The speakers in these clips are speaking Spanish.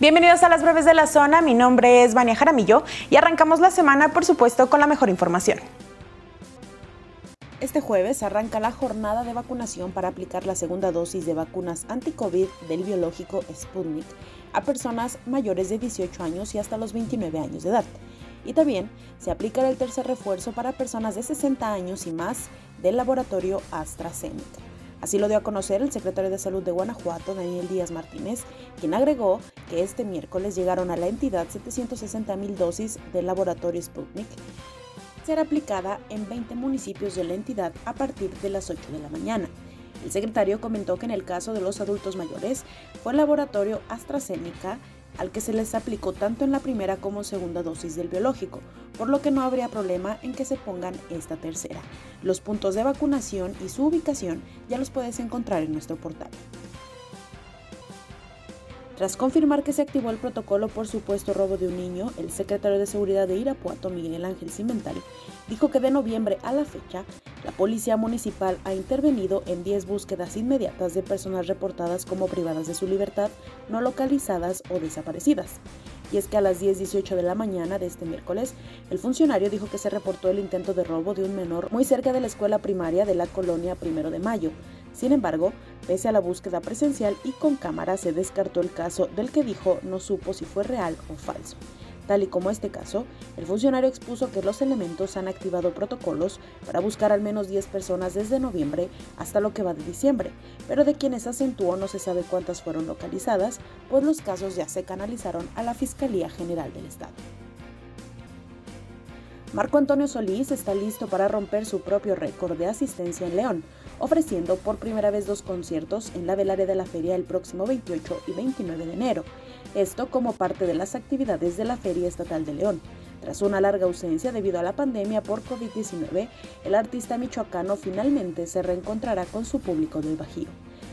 Bienvenidos a las breves de la zona, mi nombre es Vania Jaramillo y arrancamos la semana por supuesto con la mejor información. Este jueves arranca la jornada de vacunación para aplicar la segunda dosis de vacunas anti-COVID del biológico Sputnik a personas mayores de 18 años y hasta los 29 años de edad. Y también se aplicará el tercer refuerzo para personas de 60 años y más del laboratorio AstraZeneca. Así lo dio a conocer el secretario de Salud de Guanajuato, Daniel Díaz Martínez, quien agregó este miércoles llegaron a la entidad 760 mil dosis del laboratorio Sputnik, será aplicada en 20 municipios de la entidad a partir de las 8 de la mañana. El secretario comentó que en el caso de los adultos mayores fue el laboratorio AstraZeneca al que se les aplicó tanto en la primera como segunda dosis del biológico, por lo que no habría problema en que se pongan esta tercera. Los puntos de vacunación y su ubicación ya los puedes encontrar en nuestro portal. Tras confirmar que se activó el protocolo por supuesto robo de un niño, el secretario de Seguridad de Irapuato, Miguel Ángel Cimental, dijo que de noviembre a la fecha, la Policía Municipal ha intervenido en 10 búsquedas inmediatas de personas reportadas como privadas de su libertad, no localizadas o desaparecidas. Y es que a las 10.18 de la mañana de este miércoles, el funcionario dijo que se reportó el intento de robo de un menor muy cerca de la escuela primaria de la colonia Primero de Mayo. Sin embargo, pese a la búsqueda presencial y con cámara, se descartó el caso del que dijo no supo si fue real o falso. Tal y como este caso, el funcionario expuso que los elementos han activado protocolos para buscar al menos 10 personas desde noviembre hasta lo que va de diciembre, pero de quienes acentuó no se sabe cuántas fueron localizadas, pues los casos ya se canalizaron a la Fiscalía General del Estado. Marco Antonio Solís está listo para romper su propio récord de asistencia en León, ofreciendo por primera vez dos conciertos en la velaria de la feria el próximo 28 y 29 de enero. Esto como parte de las actividades de la Feria Estatal de León. Tras una larga ausencia debido a la pandemia por COVID-19, el artista michoacano finalmente se reencontrará con su público del Bajío.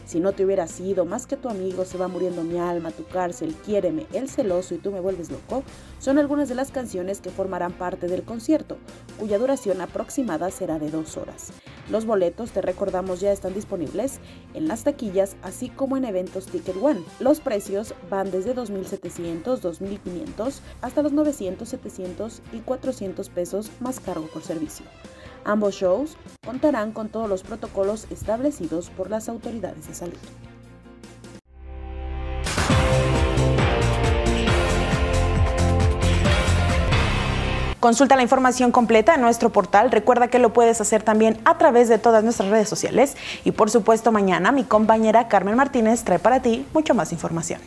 Si no te hubiera sido más que tu amigo, se va muriendo mi alma, tu cárcel, quiéreme, el celoso y tú me vuelves loco, son algunas de las canciones que formarán parte del concierto, cuya duración aproximada será de dos horas. Los boletos, te recordamos, ya están disponibles en las taquillas, así como en eventos Ticket One. Los precios van desde 2.700, 2.500 hasta los 900, 700 y 400 pesos más cargo por servicio. Ambos shows contarán con todos los protocolos establecidos por las autoridades de salud. Consulta la información completa en nuestro portal. Recuerda que lo puedes hacer también a través de todas nuestras redes sociales. Y por supuesto, mañana mi compañera Carmen Martínez trae para ti mucho más información.